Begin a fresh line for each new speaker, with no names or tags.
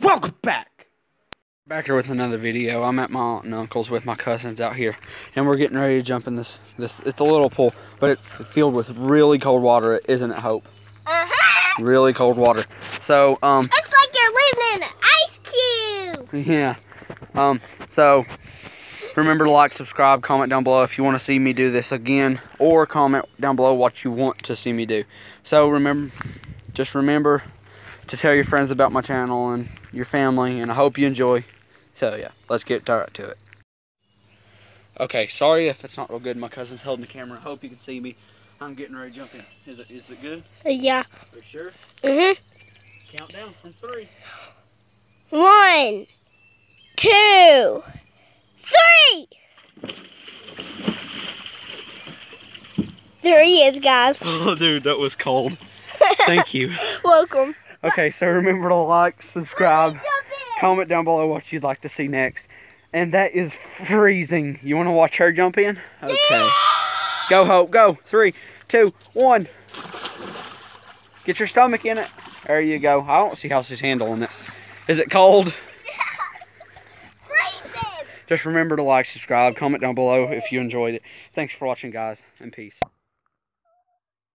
Welcome back! Back here with another video. I'm at my aunt and uncle's with my cousins out here. And we're getting ready to jump in this, this it's a little pool, but it's filled with really cold water, isn't it, Hope?
Uh-huh.
Really cold water. So, um,
It's like you're living in an ice cube.
yeah. Um, so, remember to like, subscribe, comment down below if you want to see me do this again. Or comment down below what you want to see me do. So, remember, just remember to tell your friends about my channel and your family, and I hope you enjoy. So yeah, let's get to to it. Okay, sorry if it's not real good. My cousin's holding the camera. I Hope you can see me. I'm getting ready to jump in. Is it is it good?
Yeah.
Are you sure?
Mm-hmm.
Count down from three.
One, two, three. There he is, guys.
Oh, dude, that was cold. Thank you.
Welcome.
Okay, so remember to like, subscribe, comment down below what you'd like to see next. And that is freezing. You want to watch her jump in? Okay. Go, Hope. Go. Three, two, one. Get your stomach in it. There you go. I don't see how she's handling it. Is it cold?
Freezing.
Just remember to like, subscribe, comment down below if you enjoyed it. Thanks for watching, guys, and peace.